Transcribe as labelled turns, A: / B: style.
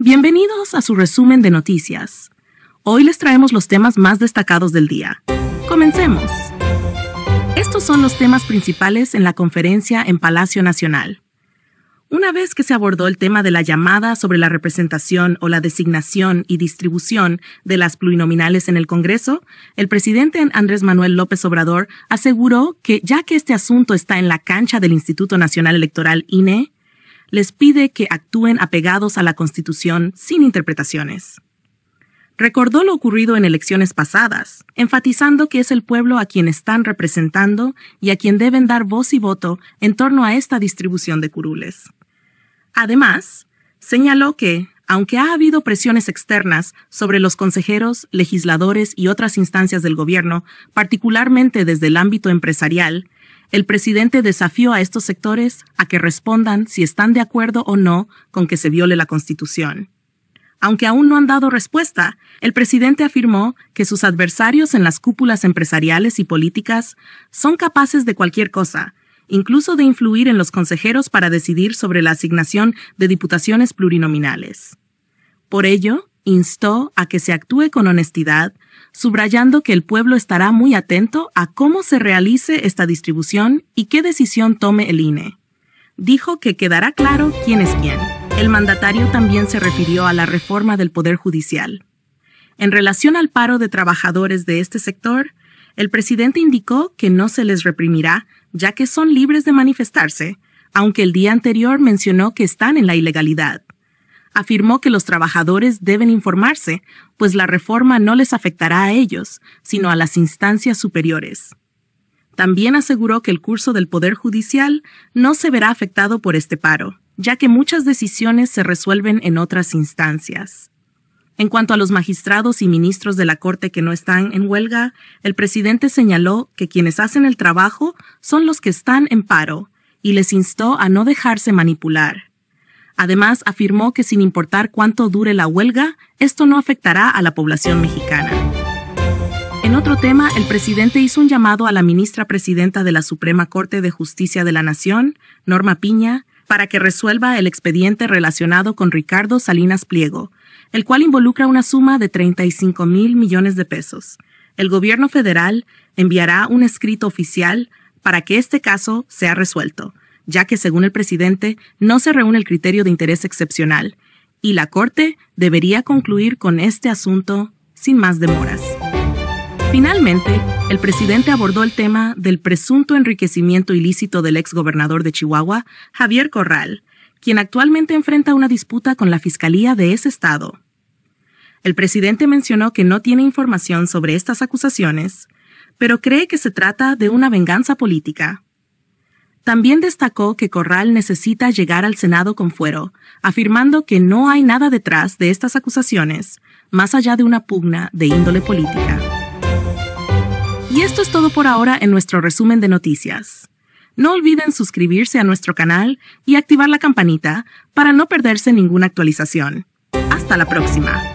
A: Bienvenidos a su resumen de noticias. Hoy les traemos los temas más destacados del día. Comencemos. Estos son los temas principales en la conferencia en Palacio Nacional. Una vez que se abordó el tema de la llamada sobre la representación o la designación y distribución de las plurinominales en el Congreso, el presidente Andrés Manuel López Obrador aseguró que ya que este asunto está en la cancha del Instituto Nacional Electoral INE, les pide que actúen apegados a la Constitución sin interpretaciones. Recordó lo ocurrido en elecciones pasadas, enfatizando que es el pueblo a quien están representando y a quien deben dar voz y voto en torno a esta distribución de curules. Además, señaló que, aunque ha habido presiones externas sobre los consejeros, legisladores y otras instancias del gobierno, particularmente desde el ámbito empresarial, el presidente desafió a estos sectores a que respondan si están de acuerdo o no con que se viole la Constitución. Aunque aún no han dado respuesta, el presidente afirmó que sus adversarios en las cúpulas empresariales y políticas son capaces de cualquier cosa, incluso de influir en los consejeros para decidir sobre la asignación de diputaciones plurinominales. Por ello, instó a que se actúe con honestidad, subrayando que el pueblo estará muy atento a cómo se realice esta distribución y qué decisión tome el INE. Dijo que quedará claro quién es quién. El mandatario también se refirió a la reforma del Poder Judicial. En relación al paro de trabajadores de este sector, el presidente indicó que no se les reprimirá, ya que son libres de manifestarse, aunque el día anterior mencionó que están en la ilegalidad afirmó que los trabajadores deben informarse, pues la reforma no les afectará a ellos, sino a las instancias superiores. También aseguró que el curso del Poder Judicial no se verá afectado por este paro, ya que muchas decisiones se resuelven en otras instancias. En cuanto a los magistrados y ministros de la Corte que no están en huelga, el presidente señaló que quienes hacen el trabajo son los que están en paro y les instó a no dejarse manipular. Además, afirmó que sin importar cuánto dure la huelga, esto no afectará a la población mexicana. En otro tema, el presidente hizo un llamado a la ministra presidenta de la Suprema Corte de Justicia de la Nación, Norma Piña, para que resuelva el expediente relacionado con Ricardo Salinas Pliego, el cual involucra una suma de 35 mil millones de pesos. El gobierno federal enviará un escrito oficial para que este caso sea resuelto ya que según el presidente no se reúne el criterio de interés excepcional, y la Corte debería concluir con este asunto sin más demoras. Finalmente, el presidente abordó el tema del presunto enriquecimiento ilícito del exgobernador de Chihuahua, Javier Corral, quien actualmente enfrenta una disputa con la Fiscalía de ese estado. El presidente mencionó que no tiene información sobre estas acusaciones, pero cree que se trata de una venganza política también destacó que Corral necesita llegar al Senado con fuero, afirmando que no hay nada detrás de estas acusaciones, más allá de una pugna de índole política. Y esto es todo por ahora en nuestro resumen de noticias. No olviden suscribirse a nuestro canal y activar la campanita para no perderse ninguna actualización. Hasta la próxima.